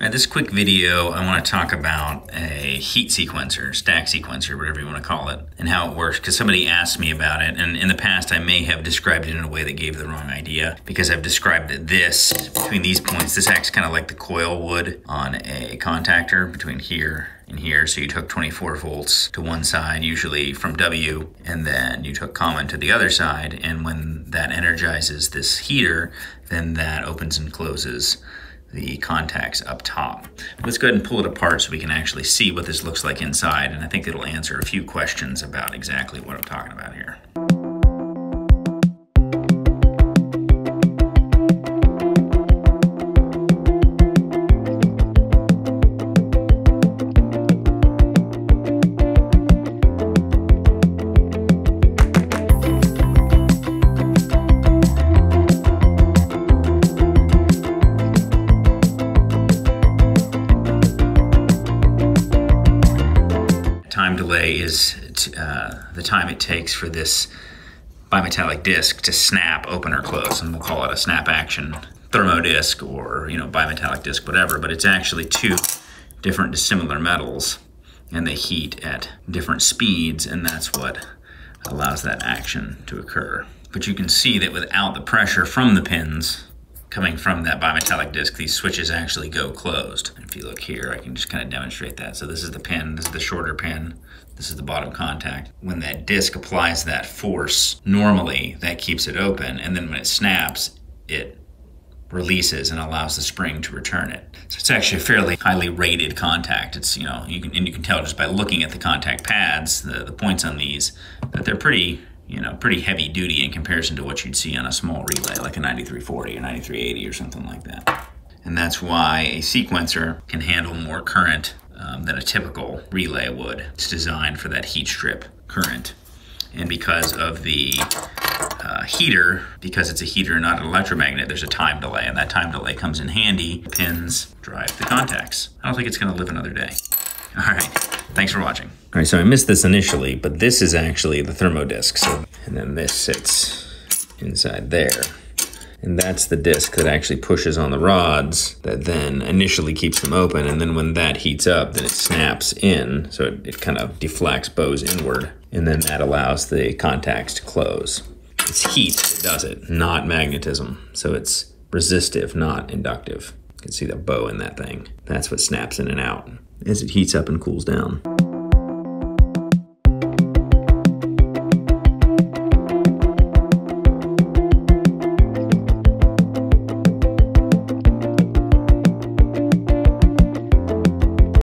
This quick video, I want to talk about a heat sequencer, stack sequencer, whatever you want to call it, and how it works, because somebody asked me about it, and in the past I may have described it in a way that gave the wrong idea, because I've described this, between these points, this acts kind of like the coil would on a contactor between here and here. So you took 24 volts to one side, usually from W, and then you took common to the other side, and when that energizes this heater, then that opens and closes the contacts up top. Let's go ahead and pull it apart so we can actually see what this looks like inside, and I think it'll answer a few questions about exactly what I'm talking about here. Delay is uh, the time it takes for this bimetallic disc to snap open or close and we'll call it a snap action thermo disc or you know bimetallic disc whatever but it's actually two different dissimilar metals and they heat at different speeds and that's what allows that action to occur. But you can see that without the pressure from the pins coming from that bimetallic disc, these switches actually go closed. If you look here, I can just kind of demonstrate that. So this is the pin, this is the shorter pin, this is the bottom contact. When that disc applies that force, normally that keeps it open, and then when it snaps, it releases and allows the spring to return it. So it's actually a fairly highly rated contact. It's, you know, you can, and you can tell just by looking at the contact pads, the, the points on these, that they're pretty you know, pretty heavy duty in comparison to what you'd see on a small relay like a 9340 or 9380 or something like that. And that's why a sequencer can handle more current um, than a typical relay would. It's designed for that heat strip current. And because of the uh, heater, because it's a heater, not an electromagnet, there's a time delay, and that time delay comes in handy. Pins drive the contacts. I don't think it's going to live another day. All right. Thanks for watching. All right, so I missed this initially, but this is actually the thermo disc. So, and then this sits inside there. And that's the disc that actually pushes on the rods that then initially keeps them open. And then when that heats up, then it snaps in. So it, it kind of deflects, bows inward. And then that allows the contacts to close. It's heat that does it, not magnetism. So it's resistive, not inductive. You can see the bow in that thing. That's what snaps in and out as it heats up and cools down.